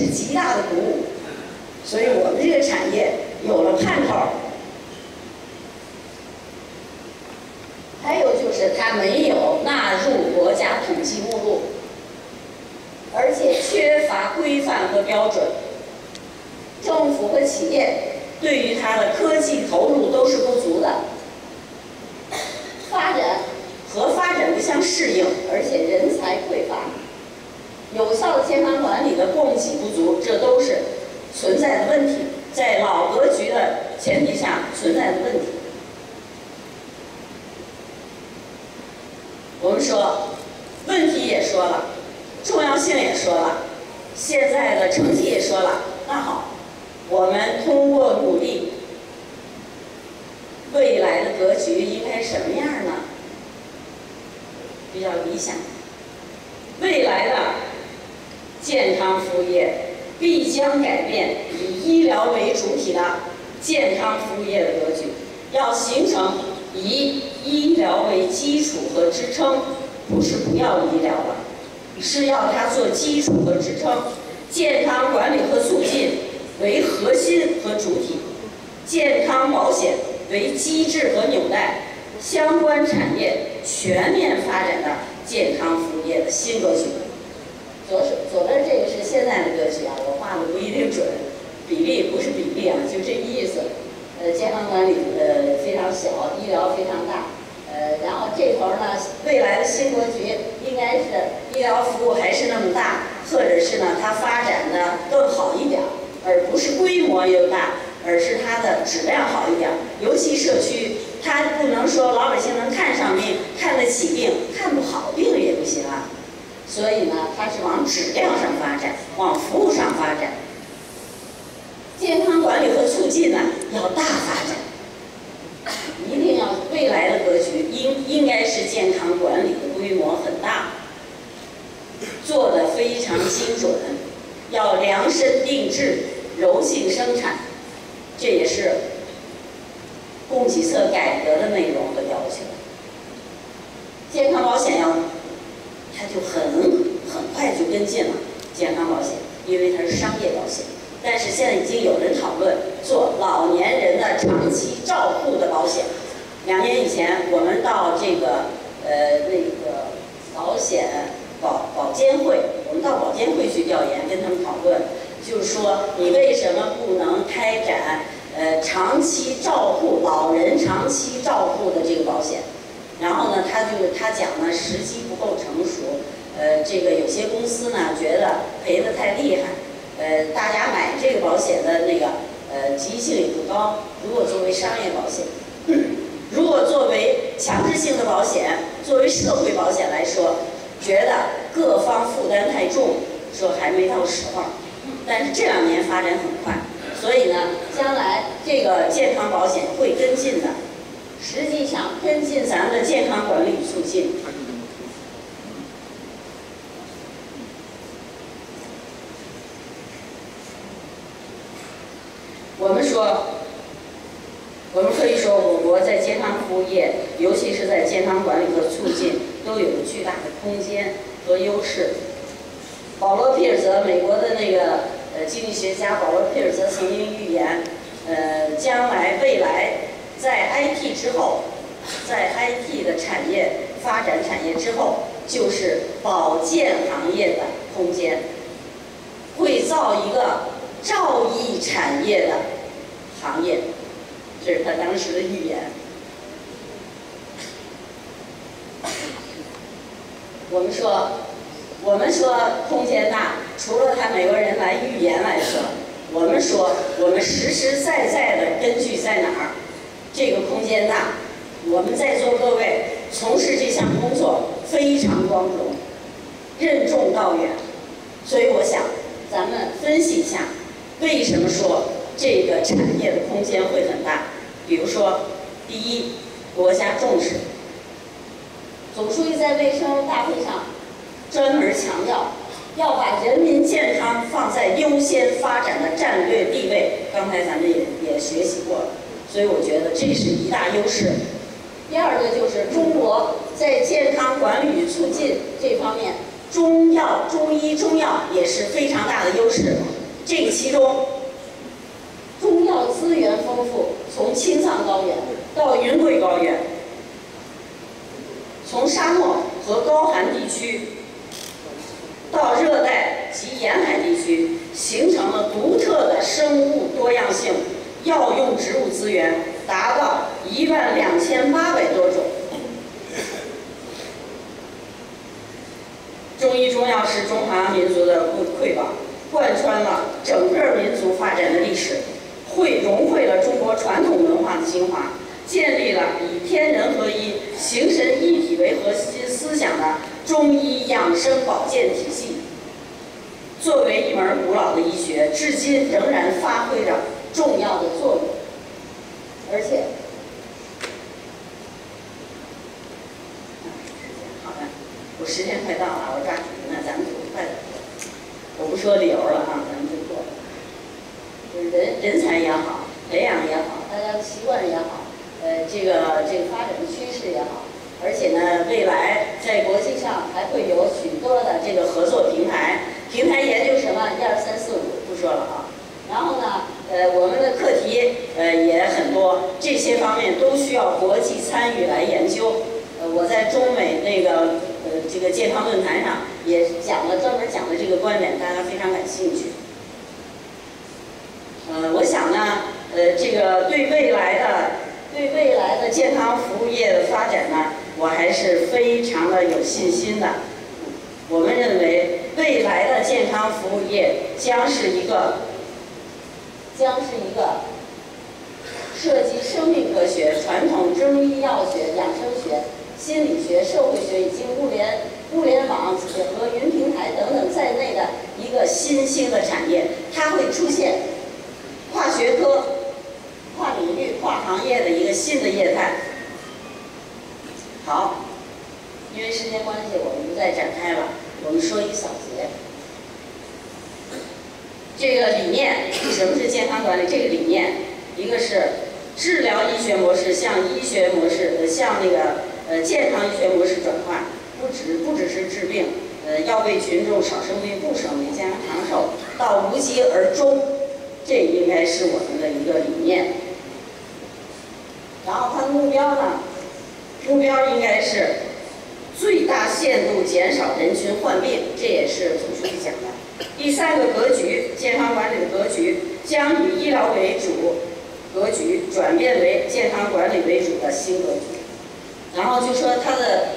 是极大的鼓舞。所以我们这个产业有了盼头。还有就是它没有纳入国家统计目录，而且缺乏规范和标准。政府和企业对于它的科技投入都是不足的，发展和发展不相适应，而且人才匮乏，有效的健康管理的供给不足，这都是存在的问题，在老格局的前提下存在的问题。我们说，问题也说了，重要性也说了，现在的成绩也说了，那好。我们通过努力，未来的格局应该什么样呢？比较理想。未来的健康服务业必将改变以医疗为主体的健康服务业的格局，要形成以医疗为基础和支撑，不是不要医疗了，是要它做基础和支撑，健康管理和促进。为核心和主体，健康保险为机制和纽带，相关产业全面发展的健康服务业的新格局。左手左边这个是现在的格局啊，我画的不一定准，比例不是比例啊，就这意思。呃，健康管理呃非常小，医疗非常大。呃，然后这头呢，未来的新格局应该是医疗服务还是那么大，或者是呢它发展的更好一点。而不是规模又大，而是它的质量好一点。尤其社区，它不能说老百姓能看上病、看得起病，看不好病也不行啊。所以呢，它是往质量上发展，往服务上发展。健康管理和促进呢，要大发展，一定要未来的格局应应该是健康管理的规模很大，做的非常精准，要量身定制。柔性生产，这也是供给侧改革的内容和要求。健康保险要，他就很很快就跟进了健康保险，因为它是商业保险。但是现在已经有人讨论做老年人的长期照护的保险。两年以前，我们到这个呃那个保险保保监会，我们到保监会去调研，跟他们讨论。就是说，你为什么不能开展呃长期照护老人长期照护的这个保险？然后呢，他就他讲呢，时机不够成熟，呃，这个有些公司呢觉得赔得太厉害，呃，大家买这个保险的那个呃积极性也不高。如果作为商业保险，如果作为强制性的保险，作为社会保险来说，觉得各方负担太重，说还没到时候。但是这两年发展很快，所以呢，将来这个健康保险会跟进的。实际上，跟进咱们的健康管理促进。我们说，我们可以说，我国在健康服务业，尤其是在健康管理和促进，都有巨大的空间和优势。保罗·皮尔泽，美国的那个呃经济学家保罗·皮尔泽曾经预言，呃，将来未来在 IT 之后，在 IT 的产业发展产业之后，就是保健行业的空间，会造一个造诣产业的行业，这是他当时的预言。我们说。我们说空间大，除了他美国人来预言来说，我们说我们实实在在的根据在哪儿？这个空间大，我们在座各位从事这项工作非常光荣，任重道远。所以我想，咱们分析一下，为什么说这个产业的空间会很大？比如说，第一，国家重视。总书记在卫生大会上。专门强调要把人民健康放在优先发展的战略地位。刚才咱们也也学习过了，所以我觉得这是一大优势。第二个就是中国在健康管理促进这方面中药、中医、中药也是非常大的优势。这个其中，中药资源丰富，从青藏高原到云贵高原，从沙漠和高寒地区到热带及沿海地区，形成了独特的生物多样性，药用植物资源达到一万两千八百多种。中医中药是中华民族的瑰宝，贯穿了整个民族发展的历史，汇融汇了中国传统文化的精华，建立了以天人合一、形神一体为核心思想的中医养生保健体系。作为一门古老的医学，至今仍然发挥着重要的作用，而且。好的我时间快到了，我抓紧了，咱们就快点我不说理由了啊，咱们就做。就是人人才也好，培养也好，大家的习惯也好，呃，这个这个发展的趋势也好，而且呢，未来在国际上还会有许多的这个合作平台，平台研究什么一二三四五不说了啊。然后呢，呃，我们的课题呃也很多，这些方面都需要国际参与来研究。呃，我在中美那个。呃，这个健康论坛上也讲了专门讲的这个观点，大家非常感兴趣。呃，我想呢，呃，这个对未来的对未来的健康服务业的发展呢，我还是非常的有信心的。我们认为未来的健康服务业将是一个将是一个涉及生命科学、传统中医药学、养生学。心理学、社会学以及物联、物联网和云平台等等在内的一个新兴的产业，它会出现跨学科、跨领域、跨行业的一个新的业态。好，因为时间关系，我们不再展开了，我们说一小节。这个理念，什么是健康管理？这个理念，一个是治疗医学模式向医学模式，呃向那个。呃，健康医学模式转换，不只不只是治病，呃，要为群众少生病、不生病、健康长寿到无疾而终，这应该是我们的一个理念。然后它的目标呢，目标应该是最大限度减少人群患病，这也是总书记讲的。第三个格局，健康管理的格局将以医疗为主格局转变为健康管理为主的新格局。然后就说它的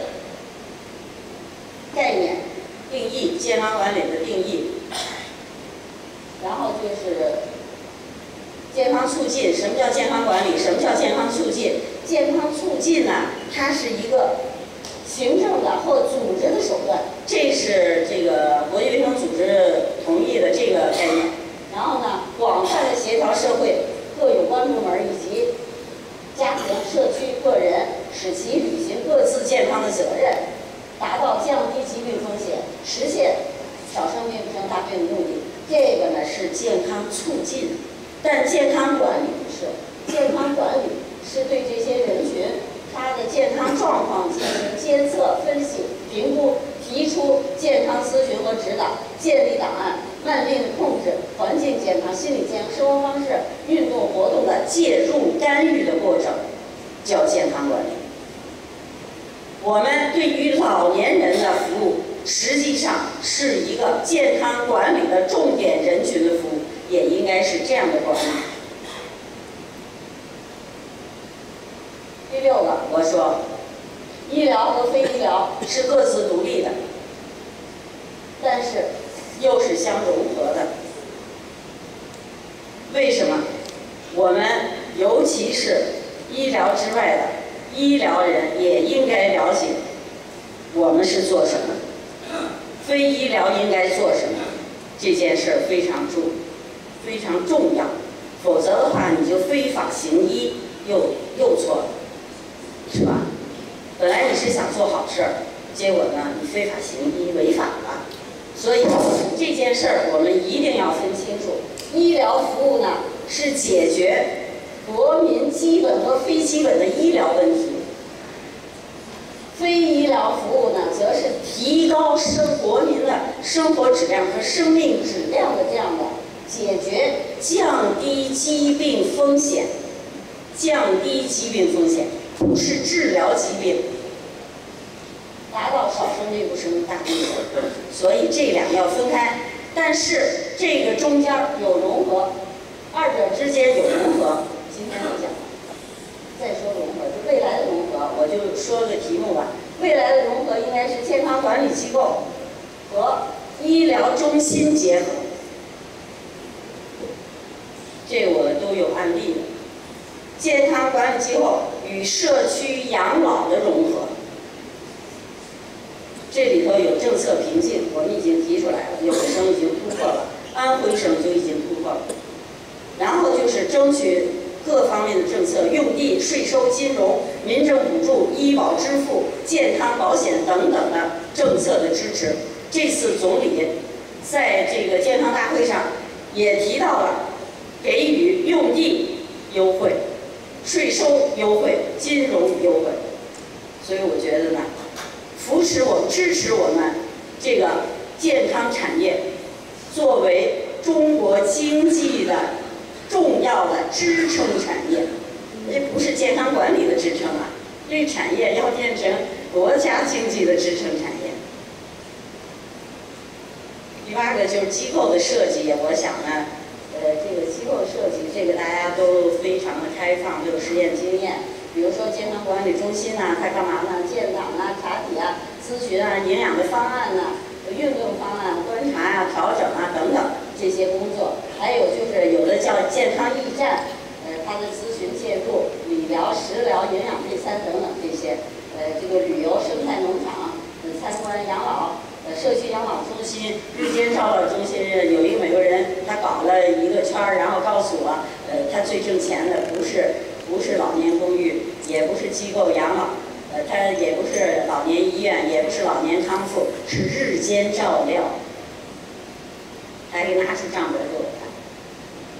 概念定义，健康管理的定义。然后就是健康促进，什么叫健康管理？什么叫健康促进？健康促进呢，它是一个行政的或组织的手段，这是这个国际卫生组织同意的这个概念。然后呢，广泛的协调社会各有关部门以及家庭、社区、个人。使其履行各自健康的责任，达到降低疾病风险、实现少生病不生大病的目的。这个呢是健康促进，但健康管理不是。健康管理是对这些人群他的健康状况进行监测、分析、评估，提出健康咨询和指导，建立档案，慢病控制、环境健康、心理健康、生活方式、运动活动的介入干预的过程，叫健康管理。我们对于老年人的服务，实际上是一个健康管理的重点人群的服务，也应该是这样的管理。第六个，我说，医疗和非医疗是各自独立的，但是又是相融合的。为什么？我们尤其是医疗之外的。医疗人也应该了解我们是做什么，非医疗应该做什么，这件事儿非常重，非常重要，否则的话你就非法行医，又又错了，是吧？本来你是想做好事儿，结果呢你非法行医违法了，所以这件事儿我们一定要分清楚，医疗服务呢是解决。国民基本和非基本的医疗问题，非医疗服务呢，则是。提高生国民的生活质量和生命质量的这样的解决，降低疾病风险，降低疾病风险，不是治疗疾病，达到少生病不生大病。所以这两个要分开，但是这个中间有融合，二者之间有融合。今天不讲，再说融合，就未来的融合，我就说个题目吧。未来的融合应该是健康管理机构和医疗中心结合，这我都有案例的。健康管理机构与社区养老的融合，这里头有政策瓶颈，我们已经提出来了，有的省已经突破了，安徽省就已经突破了。然后就是争取。各方面的政策、用地、税收、金融、民政补助、医保支付、健康保险等等的政策的支持。这次总理在这个健康大会上也提到了给予用地优惠、税收优惠、金融优惠。所以我觉得呢，扶持我、支持我们这个健康产业，作为中国经济的。重要的支撑产业，这不是健康管理的支撑啊，这产业要变成国家经济的支撑产业。第八个就是机构的设计，我想呢，呃，这个机构设计，这个大家都非常的开放，有实验经验。比如说健康管理中心呐，它干嘛呢？建档啊、查体啊、咨询啊、营养的方案呐、运动方案、观察啊、调整啊等等。这些工作，还有就是有的叫健康驿站，呃，它的咨询介入、理疗、食疗、营养配餐等等这些，呃，这个旅游生态农场，呃，参观养老，呃，社区养老中心、日间照料中心，有一个美国人，他搞了一个圈儿，然后告诉我，呃，他最挣钱的不是不是老年公寓，也不是机构养老，呃，他也不是老年医院，也不是老年康复，是日间照料。还给拿出账本给我看。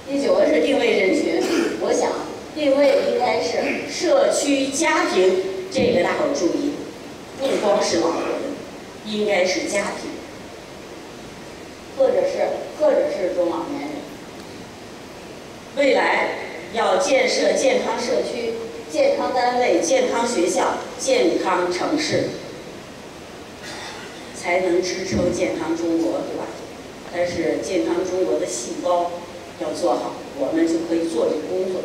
第九个是定位人群，我想定位应该是社区家庭，这个大伙注意，不光是老人，应该是家庭，或者是或者是中老年人。未来要建设健康社区、健康单位、健康学校、健康城市，才能支撑健康中国，对吧？但是健康中国的细胞要做好，我们就可以做这个工作。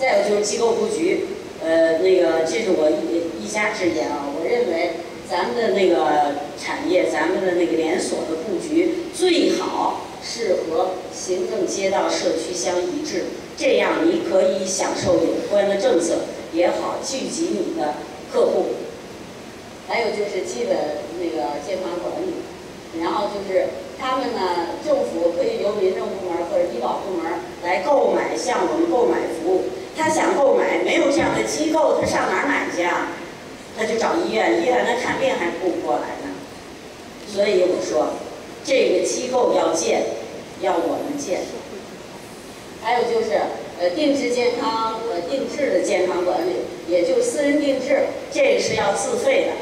再有就是机构布局，呃，那个这是我一一家之言啊。我认为咱们的那个产业，咱们的那个连锁的布局最好是和行政街道社区相一致，这样你可以享受有关的政策，也好聚集你的客户。还有就是基本那个健康管理，然后就是。他们呢，政府可以由民政部门或者医保部门来购买，向我们购买服务。他想购买，没有这样的机构，他上哪儿买去啊？他就找医院，医院那看病还顾不过来呢。所以我说，这个机构要建，要我们建。还有就是，呃，定制健康，呃，定制的健康管理，也就私人定制，这个是要自费的。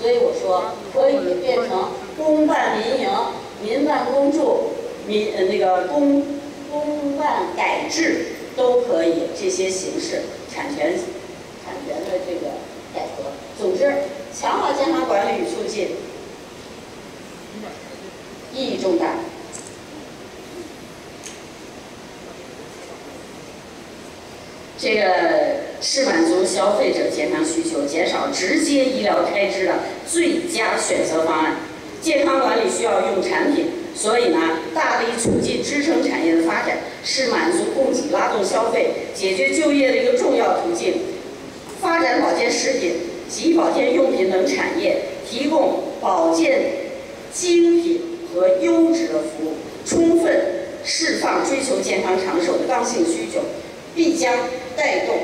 所以我说，可以变成公办民营。民办公助、民呃那个公公办改制都可以，这些形式产权产权的这个改革。总之，强化健康管理与促进意义重大。这个是满足消费者健康需求、减少直接医疗开支的最佳选择方案。健康管理需要用产品，所以呢，大力促进支撑产业的发展，是满足供给、拉动消费、解决就业的一个重要途径。发展保健食品及保健用品等产业，提供保健精品和优质的服务，充分释放追求健康长寿的刚性需求，必将带动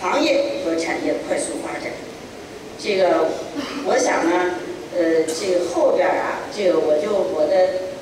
行业和产业的快速发展。这个，我想呢。呃，这个后边啊，这个我就我的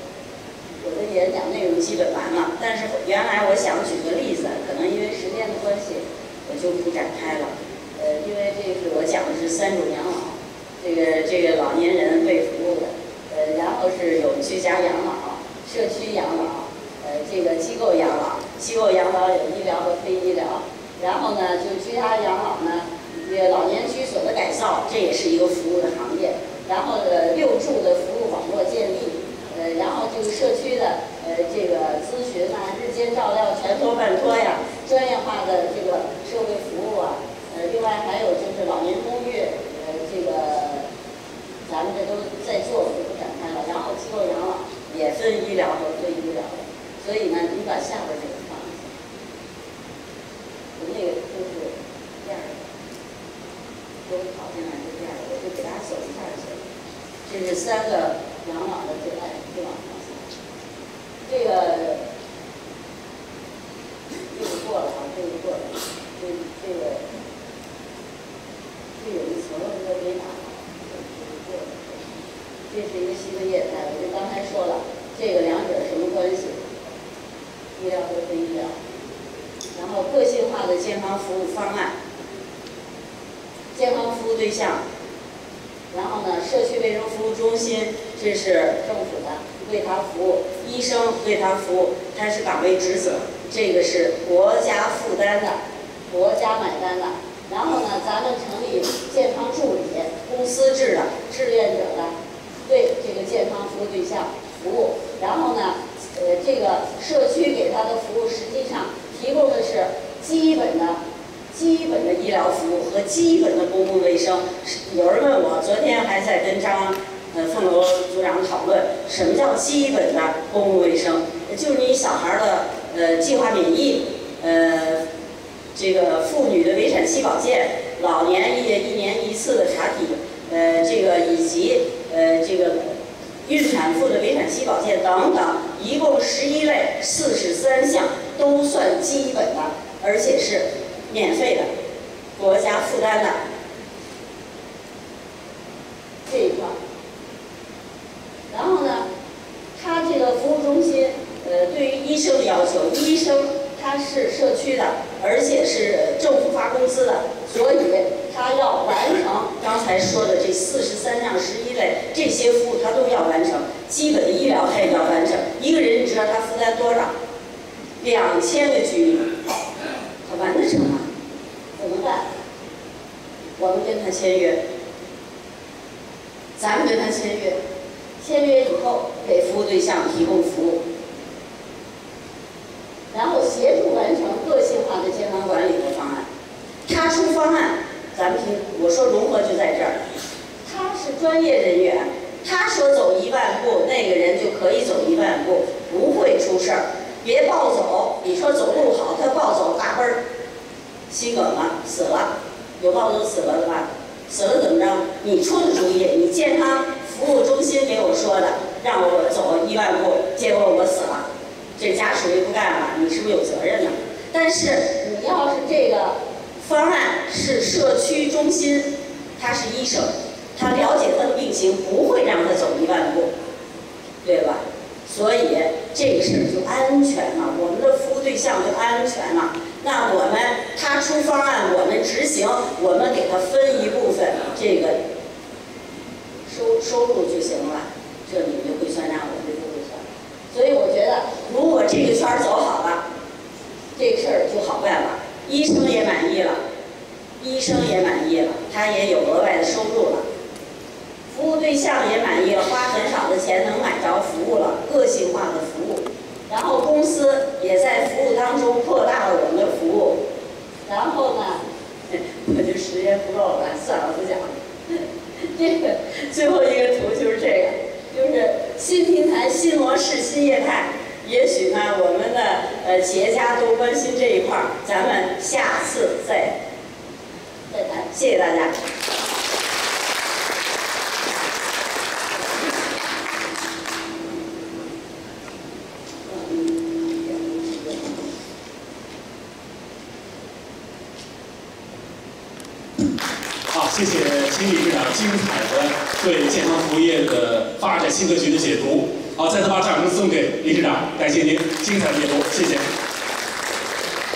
我的演讲内容基本完了。但是原来我想举个例子，可能因为时间的关系，我就不展开了。呃，因为这是我讲的是三种养老，这个这个老年人为服务的，呃，然后是有居家养老、社区养老，呃，这个机构养老，机构养老有医疗和非医疗，然后呢，就居家养老呢，也老年居所的改造，这也是一个服务的行业，然后呃，六住的服务网络建立，呃，然后这个社区的呃这个咨询啊、日间照料、全托半托呀，专业化的这个社会服务啊，呃，另外还有就是老年公寓，呃，这个咱们这都在做，然后机构养老也是医疗和非医疗的，所以呢，你把下边这个放一下，我那个就是第二个，都跑进来是这样的，我就给大家走一下就行。这是三个养老的这哎，这往上下，这个这个过了啊，这个过了，这这个这有一层我没打好，这个过了。这是一个新的业态，我就刚才说了，这个两者什么关系？医疗和非医疗，然后个性化的健康服务方案，健康服务对象，然后呢，社区卫生服务中心，这是政府的为他服务，医生为他服务，他是岗位职责，这个是国家负担的，国家买单的。然后呢，咱们成立健康助理，公司制的，志愿者的，对这个健康服务对象服务。然后呢，呃，这个社区给他的服务，实际上提供的是基本的、基本的医疗服务和基本的公共卫生。有人问我，昨天还在跟张呃凤楼组长讨论，什么叫基本的公共卫生？就是你小孩的呃计划免疫，呃。这个妇女的围产期保健，老年一一年一次的查体，呃，这个以及呃这个孕产妇的围产期保健等等，一共十一类，四十三项都算基本的，而且是免费的，国家负担的这一块。然后呢，他这个服务中心，呃，对于医生的要求，医生他是社区的。而且是政府发工资的，所以他要完成刚才说的这四十三项十一类这些服务，他都要完成。基本医疗他也要完成。一个人你知道他负担多少？两千个居民，他完得成吗？怎么办？我们跟他签约，咱们跟他签约，签约以后给服务对象提供服务。然后协助完成个性化的健康管理的方案，他出方案，咱们听我说融合就在这儿，他是专业人员，他说走一万步，那个人就可以走一万步，不会出事儿。别暴走，你说走路好，他暴走嘎嘣儿，心梗了，死了，有暴走死了的吧？死了怎么着？你出的主意，你健康服务中心给我说的，让我走一万步，结果我死了。这家属也不干了，你是不是有责任呢？但是你要是这个方案是社区中心，他是医生，他了解他的病情，不会让他走一万步，对吧？所以这个事儿就安全了，我们的服务对象就安全了。那我们他出方案，我们执行，我们给他分一部分这个收收入就行了，这你们就会算账，我们就会算。所以我觉得，如果这个圈儿走好了，这个事儿就好办了。医生也满意了，医生也满意了，他也有额外的收入了。服务对象也满意了，花很少的钱能买着服务了，个性化的服务。然后公司也在服务当中扩大了我们的服务。然后呢，我就时间不够了，算了，不讲了。这个最后一个图就是这个。就是新平台、新模式、新业态，也许呢，我们的呃企业家都关心这一块儿，咱们下次再再谈。谢谢大家。好，谢谢秦理事长精彩的对健康服务业的发展新格局的解读。好，再次把掌声送给理事长，感谢您精彩的解读，谢谢。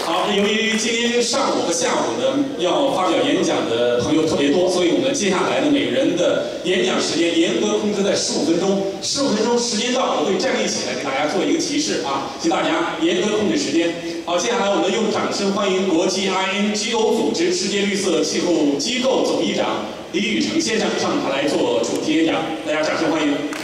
好。由于今天上午和下午呢要发表演讲的朋友特别多，所以我们接下来呢每个人的演讲时间严格控制在十五分钟。十五分钟时间到，我会站立起来给大家做一个提示啊，请大家严格控制时间。好，接下来我们用掌声欢迎国际 INGO 组织世界绿色气候机构总议长李宇成先生上台来做主题演讲，大家掌声欢迎。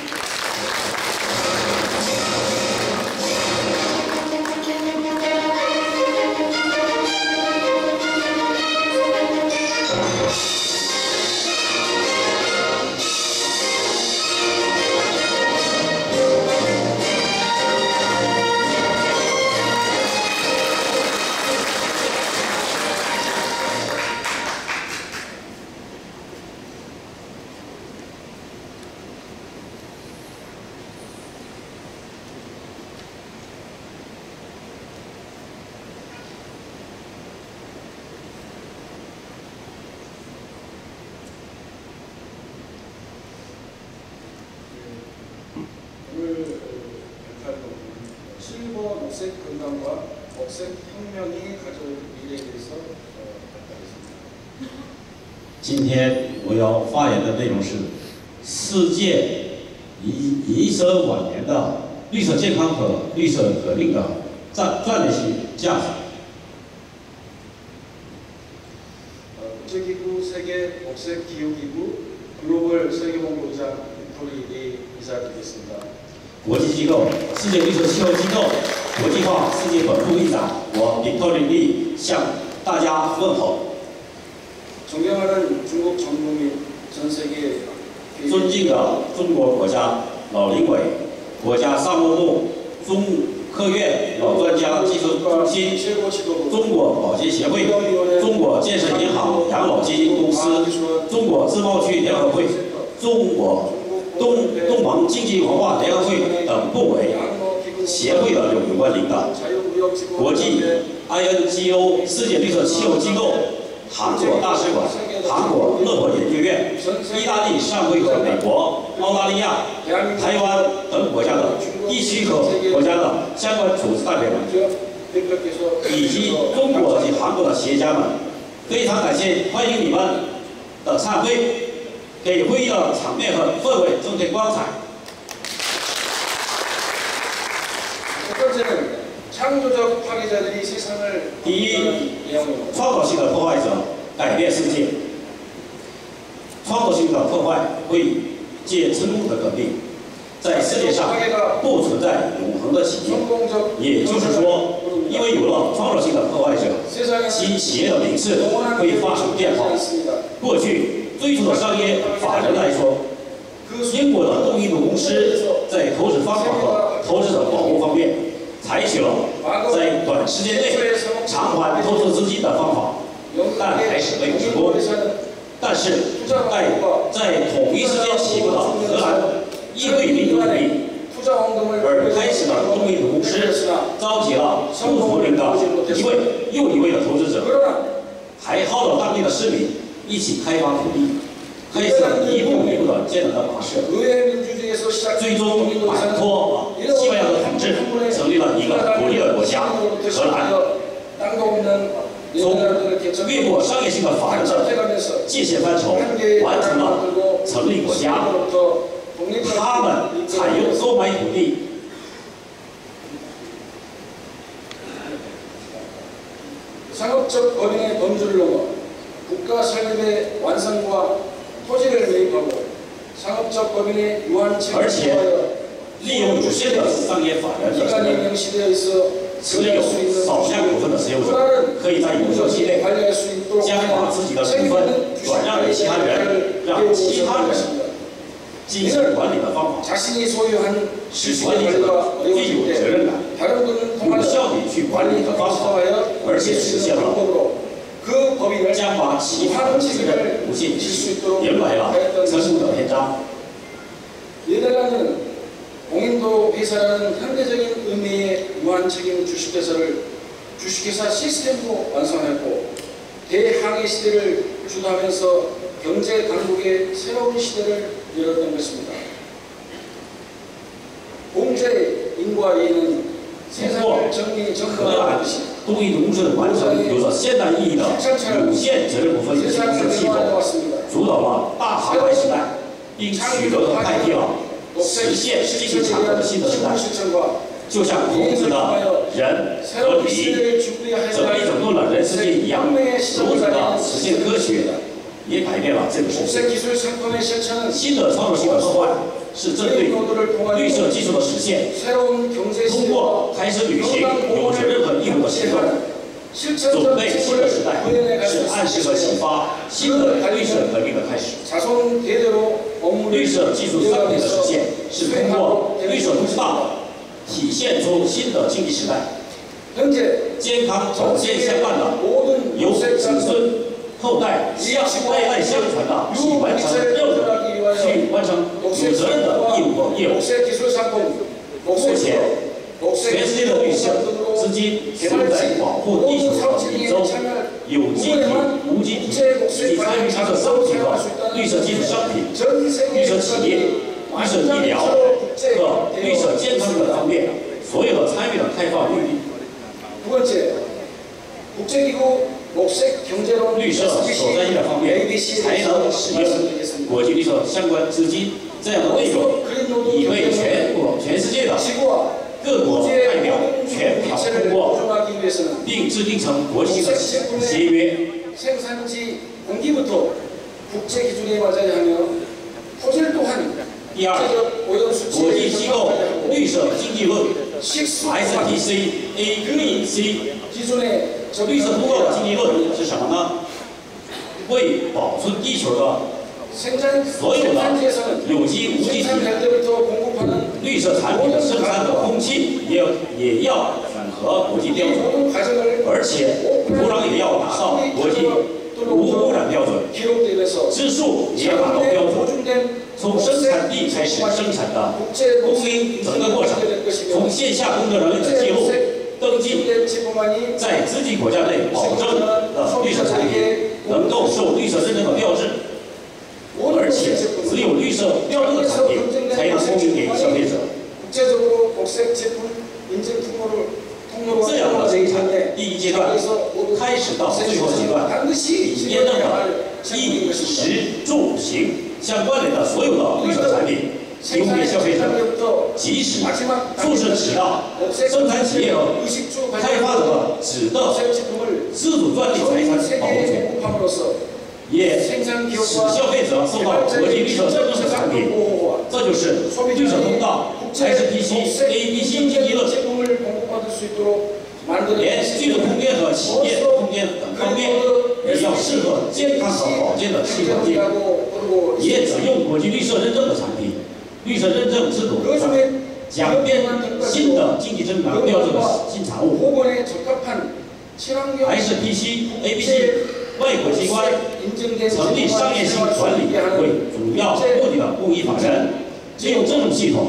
今天我要发言的内容是世界遗遗色晚年的绿色健康和绿色革命的战战略性价值。国际机构世界绿色机构 Global Tony。国际机构世界绿色气候机构。国际化世界本部队长我顶天立地向大家问候尊敬的中国国家老龄委国家商务部中科院老专家技术中心中国保健协会中国建设银行养老基金公司中国自贸区联合会中国东东盟经济文化联合会等部委协会的有关领导，国际 INGO 世界绿色气候机构、韩国大使馆、韩国乐博研究院、意大利上会和美国、澳大利亚、台湾等国家的地区和国家的相关组织代表们，以及中国及韩国的企业家们，非常感谢欢迎你们的参会，给会议的场面和氛围增添光彩。창조적 파괴자들이 세상을 이- 바꾸는 내용입니다. 创造性的破坏者改变世界，创造性的破坏会借成功的革命，在世界上不存在永恒的企业。 성공적 也就是说，因为有了创造性的破坏者， 세상에 其企业的名次 영원한 会发生变 존재하지 化。 않습니다. 过去追求的商业法人来说， 그 英国的东印度公司在投资方法和投资者保护方面， 采取了在短时间内偿还投资资金的方法，但还是没有成功。但是在在同一时间起步的荷兰因为民主主义。而开始了公益的公司召集了不同人的一位又一位的投资者，还号召当地的市民一起开发土地，开始了一步一步的艰难的跋涉，最终摆脱了西班牙。治，成立了一个独立的国家——荷兰。从越过商业性的繁政、界限范畴，完成了成立国家。他们采用收买土地。而且利用有限的商业法人，持有少量股份的持有者可以在有效期内将把自己的股份转让给其他人，让其他人进行管理的方法，使管理者最有责任感，通过效率去管理的方法，而且实现了，将把其他人的责任无限延摆了，这是我的篇章。 네덜란드는 공인도 회사라는 현대적인 의미의 무한 책임 주식회사를 주식회사 시스템으로 완성했고 대항해 시대를 주도하면서 경제 강국의 새로운 시대를 열었던 것입니다. 공제 인과 예는 세상을 정리 정돈하는 것이 公益同志完成有着现代意义的有限责任股份有限公司系统，主导了大航海时代，并取得和开辟了 实现经济强国的新的时代。就像孔子的仁和礼，整理整顿了人世间一样，如此的实现科学，也改变了这个世界。新的创造性的破坏是针对绿色技术的实现，通过开始履行有责任和义务的行动，准备新的时代，是暗示和启发新的绿色革命的开始。绿色技术商品的实现，是通过绿色通道。体现出新的经济时代，健康保健相伴的，由子孙后代相代代相传的，去完成任务，去完成有责任的义务和业务。目前，全世界的绿色资金都在保护地球的宇宙，有机体、无机体以及参与这个商品的绿色技术商品、绿色企业、绿色医疗。个绿色健康的方面，所有参与的开放绿地。绿色所在地的方面，才能使用国际绿色相关资金这样的内容，以为全国、全世界的各国代表全票通过，并制定成国际的协约。第二，国际机构绿色经济论 （STC ABC） 绿色通道经济论是什么呢？为保存地球的所有的有机无机体绿色产品的生产和空气也也要符合国际标准，而且土壤也要达到国际无污染标准，植树也要达到标准。从生产地开始生产的供应整个过程，从线下工作人员的记录、登记，在自己国家内保证的绿色产品能够受绿色认证的标志，而且只有绿色标志的产品才能供应给消费者。这样的生产第一阶段开始到最后阶段，验证了衣食住行。相关联的所有的绿色产品，提供给消费者，即使注册指导生产企业和开发者指的自主专利财产保护权，也使消费者受到国际绿色认证的产品，这就是绿色通道 SPC、ABC 经济论。连居住空间和企业空间等方面，也要适合健康和保健的气环境。也只用国际绿色认证的产品，绿色认证制度将变新的经济增长标准的新产物。SPC、ABC 外国机关成立商业性管理为主要目的的公益法人，借用这种系统，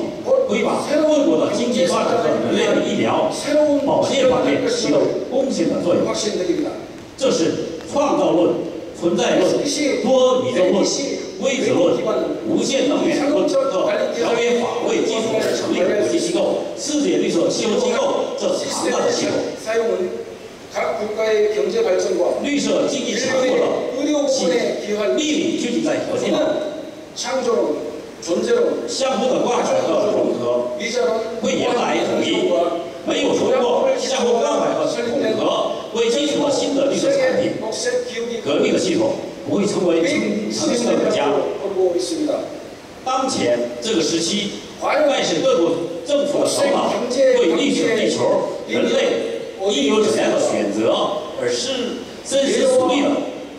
会把各国的经济发展和人类的医疗保健方面起到贡献的作用。这是创造论、存在论、多宇宙论。规则论、无限能源论和条约法为基础而成立的国际机构——世界绿色气候机构这庞大的系统。绿色经济强国的秘密究竟在何处呢？相互的关怀和融合，为沿来统一，没有突破相互关怀和统合为基础的新的绿色产品，革命的系统。不会成为成成功的国家。当前这个时期，外是各国政府的首脑对绿色地球、人类应有怎样的选择，而是深思熟虑的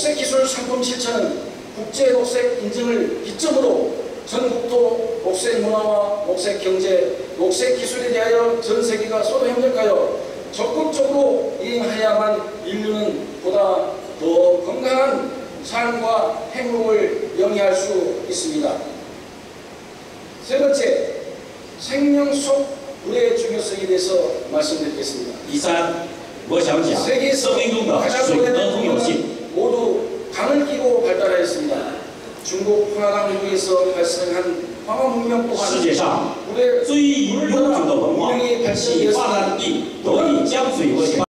녹색기술 상품 실천은 국제 녹색 인증을 기점으로 전국도 녹색 문화와 녹색 경제, 녹색 기술에 대하여 전 세계가 서로 협력하여 적극적으로 이행해야만 인류는 보다 더 건강한 삶과 행복을 영위할 수 있습니다. 세 번째, 생명 속 물의 중요성에 대해서 말씀드리겠습니다. 이산, 뭐 잠시, 세계에서 가장 오래된 강을 끼고 발달하였습니다. 중국 황하강국에서 발생한 황하 문명 世界 또한 上 물의 最悠久的文化，其发展地得以江水为